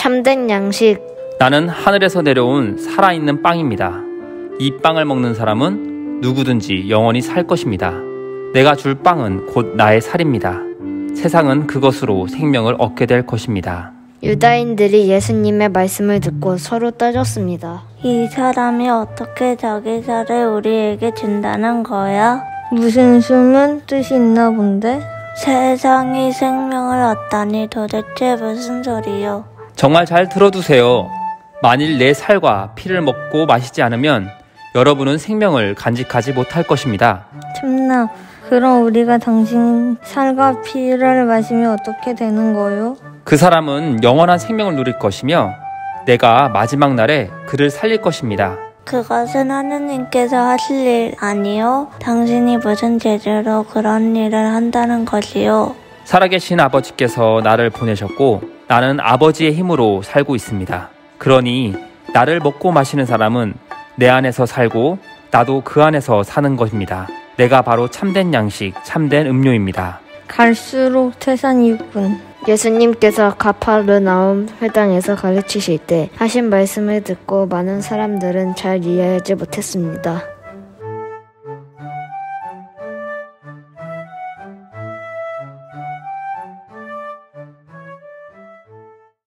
참된 양식. 나는 하늘에서 내려온 살아있는 빵입니다. 이 빵을 먹는 사람은 누구든지 영원히 살 것입니다. 내가 줄 빵은 곧 나의 살입니다. 세상은 그것으로 생명을 얻게 될 것입니다. 유다인들이 예수님의 말씀을 듣고 서로 따졌습니다. 이 사람이 어떻게 자기 살을 우리에게 준다는 거야? 무슨 숨은 뜻이 있나 본데? 세상이 생명을 얻다니 도대체 무슨 소리요? 정말 잘 들어두세요. 만일 내 살과 피를 먹고 마시지 않으면 여러분은 생명을 간직하지 못할 것입니다. 참나, 그럼 우리가 당신 살과 피를 마시면 어떻게 되는 거요? 그 사람은 영원한 생명을 누릴 것이며 내가 마지막 날에 그를 살릴 것입니다. 그것은 하느님께서 하실 일 아니요? 당신이 무슨 재주로 그런 일을 한다는 것이요? 살아계신 아버지께서 나를 보내셨고 나는 아버지의 힘으로 살고 있습니다. 그러니 나를 먹고 마시는 사람은 내 안에서 살고 나도 그 안에서 사는 것입니다. 내가 바로 참된 양식, 참된 음료입니다. 갈수록 태산이군. 예수님께서 가파르나움 회당에서 가르치실 때 하신 말씀을 듣고 많은 사람들은 잘 이해하지 못했습니다.